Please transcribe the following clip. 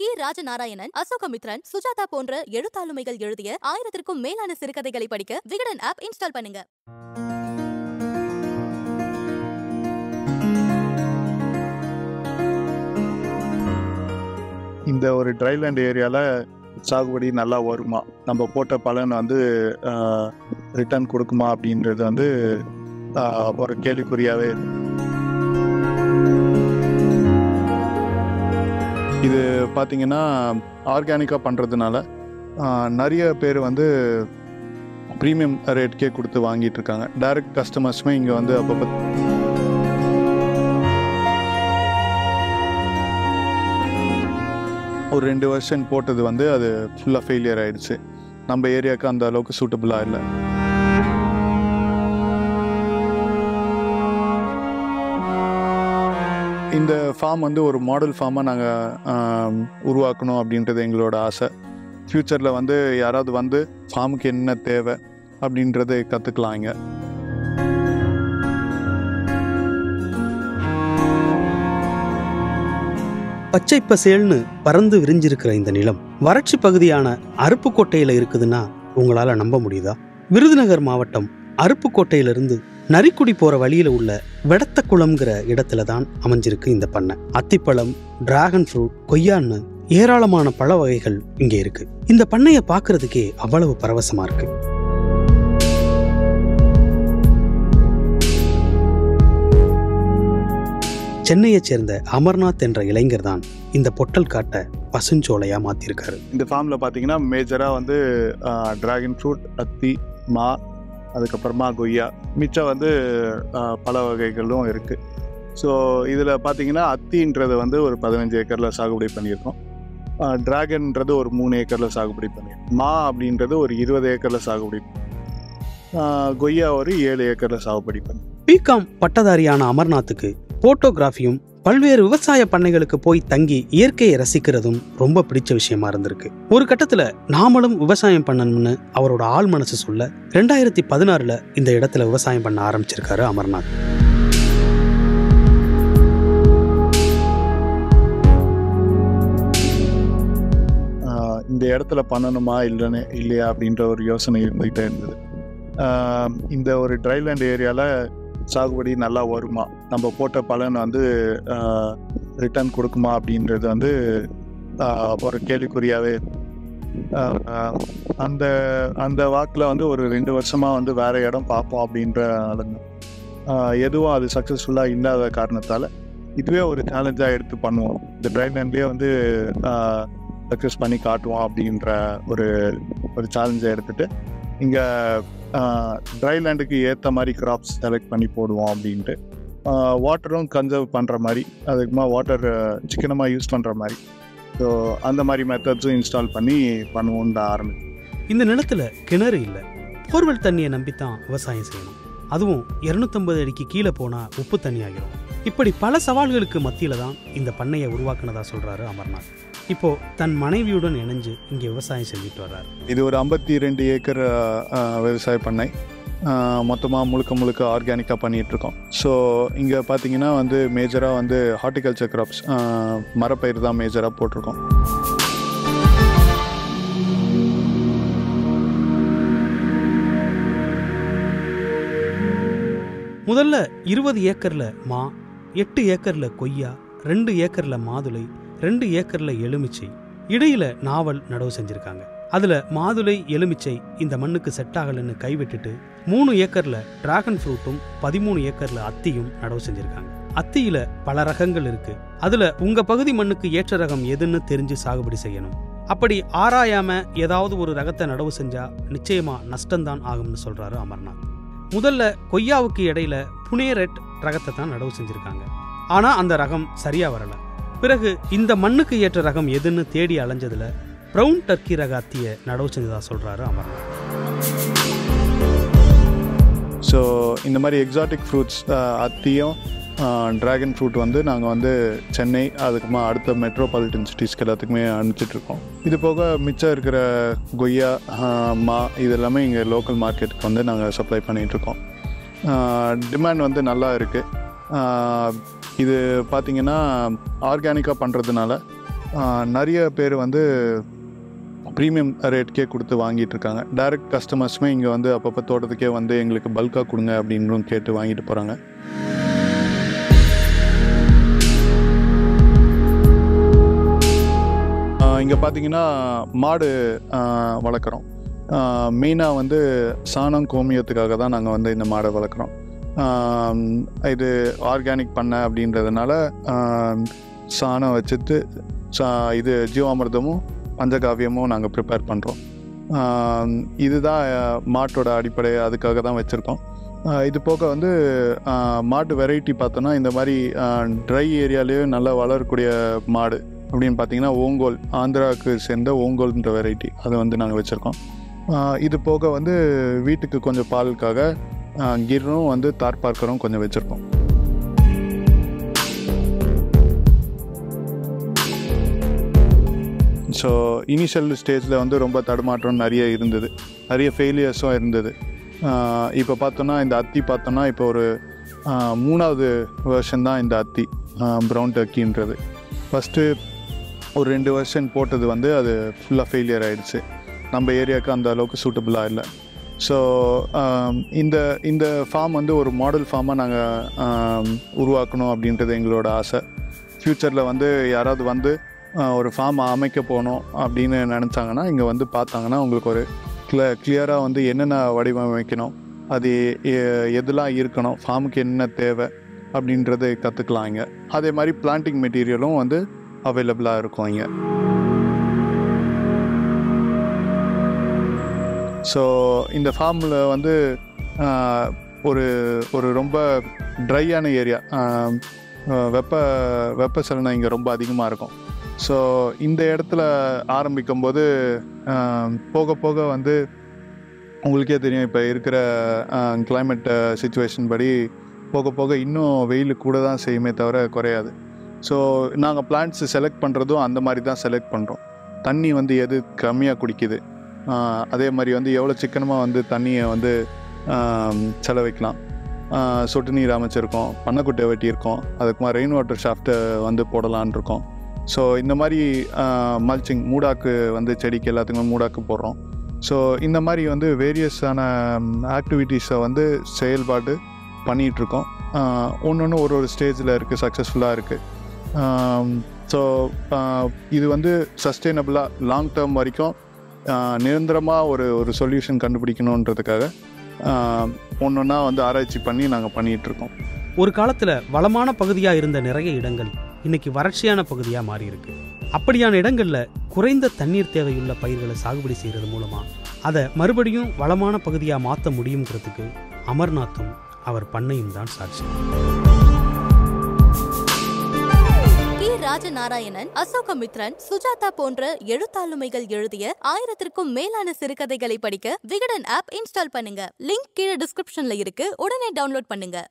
கி. ராஜநாராயணன் அசோகமித்ரன் சுஜாதா போன்ற எழுத்தாளுமைகள் எழுதிய ஆயிரத்திற்கும் மேலான சிறுகதைகளை படிக்க விகடன் ஆப் இன்ஸ்டால் பண்ணுங்க. இந்த ஒரு ட்ரைலேண்ட் ஏரியாவில் சாகுபடி நல்லா வருமா? நம்ம போட்ட பலன் வந்து ரிட்டர்ன் கொடுக்குமா அப்படின்றது வந்து ஒரு கேள்விக்குறியாகவே இருக்கு. இது பார்த்தீங்கன்னா ஆர்கானிக்காக பண்ணுறதுனால நிறைய பேர் வந்து ப்ரீமியம் ரேட்கே கொடுத்து வாங்கிட்டு இருக்காங்க. டைரக்ட் கஸ்டமர்ஸுமே இங்கே வந்து அப்பப்போ ஒரு ரெண்டு வருஷம் போட்டது வந்து அது ஃபுல்லாக ஃபெயிலியர் ஆயிடுச்சு. நம்ம ஏரியாவுக்கு அந்த அளவுக்கு சூட்டபுளாக இல்லை. இந்த ஃபார்ம் வந்து ஒரு மாடல் ஃபார்மாக நாங்கள் உருவாக்கணும் அப்படின்றது எங்களோட ஆசை. ஃப்யூச்சரில் வந்து யாராவது வந்து ஃபார்முக்கு என்ன தேவை அப்படின்றத கற்றுக்கலாம் இங்கே. பச்சை பசேல்னு பறந்து விரிஞ்சிருக்கிற இந்த நிலம் வறட்சி பகுதியான அருப்புக்கோட்டையில இருக்குதுன்னா உங்களால நம்ப முடியுதா? விருதுநகர் மாவட்டம் அருப்புக்கோட்டையிலிருந்து நரிக்குடி போற வழியில உள்ள வெடத்தக்குளம்ங்கிற இடத்துல தான் அமைஞ்சிருக்கு இந்த பண்ணை. அத்திப்பழம் டிராகன் ஃப்ரூட் கொய்யான்னு ஏராளமான பழ வகைகள் இங்கே இருக்கு. இந்த பண்ணையை பார்க்கறதுக்கே அவ்வளவு பரவசமா இருக்கு. சென்னையைச் சேர்ந்த அமர்நாத் என்ற இளைஞர் தான் இந்த பொட்டல் காட்டை பசுஞ்சோலையா மாத்திருக்காரு. இந்த ஃபார்மில் பாத்தீங்கன்னா மேஜராக வந்து டிராகன் ஃப்ரூட் அத்தி மா அதுக்கப்புறமா கொய்யா. மிச்சம் வந்து பல வகைகளும் இருக்குது ஸோ இதில் பார்த்தீங்கன்னா அத்தின்றது வந்து ஒரு பதினஞ்சு ஏக்கரில் சாகுபடி பண்ணியிருக்கோம். ட்ராகன்ன்றது ஒரு மூணு ஏக்கரில் சாகுபடி பண்ணியிருக்கோம். மா அப்படின்றது ஒரு இருபது ஏக்கரில் சாகுபடி கொய்யா ஒரு ஏழு ஏக்கரில் சாகுபடி பண்ணி பிகாம் பட்டதாரியான அமர்நாத்துக்கு போட்டோகிராஃபியும் பல்வேறு விவசாய பண்ணைகளுக்கு போய் தங்கி இயற்கையை ரசிக்கிறதும் ரொம்ப பிடிச்ச விஷயமா இருந்திருக்கு. ஒரு கட்டத்துல நாமளும் விவசாயம் பண்ணணும்னு அவரோட ஆள் மனசு சொல்ல ரெண்டாயிரத்தி பதினாறுல இந்த இடத்துல விவசாயம் பண்ண ஆரம்பிச்சிருக்காரு அமர்நாத். இந்த இடத்துல பண்ணணுமா இல்லைன்னு இல்லையா அப்படின்ற ஒரு யோசனை இருந்துகிட்டே இருந்தது. இந்த ஒரு ட்ரைலேண்ட் ஏரியாவில் சாகுபடி நல்லா வருமா? நம்ம போட்ட பலன் வந்து ரிட்டர்ன் கொடுக்குமா அப்படின்றது வந்து ஒரு கேள்விக்குறியாகவே அந்த அந்த வாக்கில் வந்து ஒரு ரெண்டு வருஷமாக வந்து வேறு இடம் பார்ப்போம் அப்படின்ற எதுவும் அது சக்ஸஸ்ஃபுல்லாக இல்லாத காரணத்தால் இதுவே ஒரு சேலஞ்சாக எடுத்து பண்ணுவோம். இந்த ட்ரைலேண்ட்லேயே வந்து சக்ஸஸ் பண்ணி காட்டுவோம் அப்படின்ற ஒரு ஒரு சேலஞ்சை எடுத்துகிட்டு இங்கே ட்ரைலேண்டுக்கு ஏற்ற மாதிரி கிராப்ஸ் செலக்ட் பண்ணி போடுவோம் அப்படின்ட்டு. வாட்டரும் கன்சர்வ் பண்ணுற மாதிரி அதுக்குமா வாட்டர் சிக்கனமாக யூஸ் பண்ணுற மாதிரி. ஸோ அந்த மாதிரி மெத்தட்ஸும் இன்ஸ்டால் பண்ணி பண்ணுவோம் தான் ஆரம்பிச்சு இந்த நிலத்தில் கிணறு இல்லை. போர்வெல் தண்ணியை நம்பித்தான் விவசாயம் செய்யணும். அதுவும் 250 அடிக்கு கீழே போனால் உப்பு தண்ணி ஆகிரும். இப்படி பல சவால்களுக்கு மத்தியில் தான் இந்த பண்ணையை உருவாக்குனதா சொல்கிறாரு அமர்நாத். இப்போ தன் மனைவியுடன் இணைஞ்சு இங்கே விவசாயம் செஞ்சுட்டு வர்றாரு. இது ஒரு ஐம்பத்தி ரெண்டு ஏக்கர் விவசாய பண்ணை. மொத்தமாக முழுக்க முழுக்க ஆர்கானிக்காக பண்ணிகிட்ருக்கோம் ஸோ இங்கே பார்த்தீங்கன்னா வந்து மேஜராக வந்து ஹார்டிகல்ச்சர் கிராப்ஸ் மரப்பயிர் தான் மேஜராக போட்டிருக்கோம். முதல்ல இருபது ஏக்கர்ல மா எட்டு ஏக்கர்ல கொய்யா ரெண்டு ஏக்கர்ல மாதுளை ரெண்டு ஏக்கர்ல எலுமிச்சை இடையில நாவல் நடவு செஞ்சிருக்காங்க. அதுல மாதுளை எலுமிச்சை இந்த மண்ணுக்கு செட் ஆகலைன்னு கைவிட்டுட்டு மூணு ஏக்கர்ல டிராகன் ஃப்ரூட்டும் பதிமூணு ஏக்கர்ல அத்தியும் நடவு செஞ்சிருக்காங்க. அத்தியில பல ரகங்கள் இருக்கு. அதுல உங்க பகுதி மண்ணுக்கு ஏற்ற ரகம் எதுன்னு தெரிஞ்சு சாகுபடி செய்யணும். அப்படி ஆராயாம ஏதாவது ஒரு ரகத்தை நடவு செஞ்சா நிச்சயமா நஷ்டம்தான் ஆகும்னு சொல்றாரு அமர்நாத். முதல்ல கொய்யாவுக்கு இடையில புனே ரெட் ரகத்தை தான் நடவு செஞ்சிருக்காங்க. ஆனா அந்த ரகம் சரியா வரலை. பிறகு இந்த மண்ணுக்கு ஏற்ற ரகம் எதுன்னு தேடி அலைஞ்சதுல ப்ரௌன் டர்க்கி ரக அத்திய நடவு செஞ்சதா சொல்றாரு அமர்நாத் ஸோ இந்த மாதிரி எக்ஸாட்டிக் ஃப்ரூட்ஸ் அத்தியும் ட்ராகன் ஃப்ரூட் வந்து நாங்கள் வந்து சென்னை அதுக்குமா அடுத்த மெட்ரோபாலிட்டன் சிட்டிஸ்க்கு எல்லாத்துக்குமே அனுப்பிச்சிட்ருக்கோம் இது போக மிச்சம் இருக்கிற கொய்யா மா இது எல்லாமே இங்கே லோக்கல் மார்க்கெட்டுக்கு வந்து நாங்கள் சப்ளை பண்ணிகிட்ருக்கோம் டிமாண்ட் வந்து நல்லா இருக்குது இது பார்த்திங்கன்னா ஆர்கானிக்காக பண்ணுறதுனால நிறைய பேர் வந்து ப்ரீமியம் ரேட்கே கொடுத்து வாங்கிட்டு இருக்காங்க. டைரக்ட் கஸ்டமர்ஸுமே இங்கே வந்து அப்பப்போ தோட்டத்துக்கே வந்து எங்களுக்கு பல்காக கொடுங்க அப்படின்னும் கேட்டு வாங்கிட்டு போகிறாங்க இங்கே பார்த்தீங்கன்னா மாடு வளர்க்குறோம். மெயினாக வந்து சாணம் கோமியத்துக்காக தான் நாங்கள் வந்து இந்த மாடை வளர்க்குறோம். இது ஆர்கானிக் பண்ண அப்படின்றதுனால சாணம் வச்சுட்டு சா இது ஜீவாமிர்தமும் பஞ்சகாவியமும் நாங்கள் ப்ரிப்பேர் பண்ணுறோம் இதுதான் மாட்டோட அடிப்படை அதுக்காக தான் வச்சுருக்கோம் இது போக வந்து மாட்டு வெரைட்டி பார்த்தோன்னா இந்த மாதிரி ட்ரை ஏரியாலேயே நல்லா வளரக்கூடிய மாடு அப்படின்னு பார்த்தீங்கன்னா ஓங்கோல் ஆந்திராவுக்கு சேர்ந்த ஓங்கோல்ன்ற வெரைட்டி அதை வந்து நாங்கள் வச்சுருக்கோம். இது போக வந்து வீட்டுக்கு கொஞ்சம் பாலுக்காக கிர்ரும் வந்து தார் பார்க்கரும் கொஞ்சம் வச்சுருப்போம். ஸோ இனிஷியல் ஸ்டேஜில் வந்து ரொம்ப தடுமாற்றம் நிறைய இருந்தது. நிறைய ஃபெயிலியர்ஸும் இருந்தது. இப்போ பார்த்தோன்னா இந்த அத்தி பார்த்தோன்னா இப்போ ஒரு மூணாவது வெர்ஷன் தான் இந்த அத்தி ப்ரௌன் டர்க்கின்றது ஃபஸ்ட்டு ஒரு ரெண்டு வருஷன் போட்டது வந்து அது ஃபுல்லாக ஃபெயிலியர் ஆகிடுச்சு நம்ம ஏரியாவுக்கு அந்த அளவுக்கு சூட்டபுளாக இல்லை. ஸோ um, இந்த இந்த ஃபார்ம் வந்து ஒரு மாடல் ஃபார்மாக நாங்கள் உருவாக்கணும் அப்படின்றது எங்களோட ஆசை. ஃப்யூச்சரில் வந்து யாராவது வந்து ஒரு ஃபார்ம் அமைக்க போகணும் அப்படின்னு நினச்சாங்கன்னா இங்கே வந்து பார்த்தாங்கன்னா உங்களுக்கு ஒரு கிள கிளியராக வந்து என்னென்ன வடிவமைக்கணும் அது எ- எதெல்லாம் இருக்கணும் ஃபார்முக்கு என்ன தேவை அப்படின்றத கற்றுக்கலாம் இங்கே. அதே மாதிரி பிளான்டிங் மெட்டீரியலும் வந்து அவைலபிளாக இருக்கும் இங்கே. ஸோ இந்த ஃபார்மில் வந்து ஒரு ஒரு ரொம்ப ட்ரையான ஏரியா வெப்ப வெப்பசலனம் இங்கே ரொம்ப அதிகமாக இருக்கும். ஸோ இந்த இடத்துல ஆரம்பிக்கும் போது போக போக வந்து உங்களுக்கே தெரியும் இப்போ இருக்கிற கிளைமேட் சுச்சுவேஷன் படி போக போக இன்னும் வெயில் கூட தான் செய்யுமே தவிர குறையாது. ஸோ நாங்கள் பிளான்ட்ஸ் செலக்ட் பண்ணுறதும் அந்த மாதிரி தான் செலக்ட் பண்ணுறோம் தண்ணி வந்து எது கம்மியாக குடிக்குது? அதே மாதிரி வந்து எவ்வளோ சிக்கனமாக வந்து தண்ணியை வந்து செலவைக்கலாம். சொட்டு நீர் அமைச்சிருக்கோம் பண்ணைக்குட்டை வெட்டியிருக்கோம் அதுக்குமா ரெயின் வாட்டர் ஷாஃப்ட்டை வந்து போடலான் இருக்கோம். ஸோ இந்த மாதிரி மல்ச்சிங் மூடாக்கு வந்து செடிக்கு எல்லாத்துக்குமே மூடாக்கு போடுறோம். ஸோ இந்த மாதிரி வந்து வேரியஸான ஆக்டிவிட்டீஸை வந்து செயல்பாடு பண்ணிகிட்ருக்கோம் ஒன்று ஒன்று ஒரு ஒரு ஸ்டேஜில் இருக்குது சக்ஸஸ்ஃபுல்லாக இருக்குது ஸோ இது வந்து சஸ்டெயினபிளாக லாங் டேர்ம் வரைக்கும் நிரந்தரமாக ஒரு ஒரு சொல்யூஷன் கண்டுபிடிக்கணுன்றதுக்காக ஒன்று ஒன்றா வந்து ஆராய்ச்சி பண்ணி நாங்கள் பண்ணிகிட்ருக்கோம் ஒரு காலத்தில் வளமான பகுதியாக இருந்த நிறைய இடங்கள் இன்னைக்கு வறட்சியான பகுதியாக மாறி இருக்கு அப்படியான இடங்களில் குறைந்த தண்ணீர் தேவையுள்ள பயிர்களை சாகுபடி செய்கிறது மூலமாக அதை மறுபடியும் வளமான பகுதியாக மாற்ற முடியுங்கிறதுக்கு அமர்நாத்தும் அவர் பண்ணையும் தான் சாட்சி. ராஜநாராயணன் அசோகமித்ரன் சுஜாதா போன்ற எழுத்தாளுமைகள் எழுதிய ஆயிரத்திற்கும் மேலான சிறுகதைகளை படிக்க விகடன் ஆப் இன்ஸ்டால் பண்ணுங்க. லிங்க் கீழே டிஸ்கிரிப்ஷன்ல இருக்கு. உடனே டவுன்லோட் பண்ணுங்க.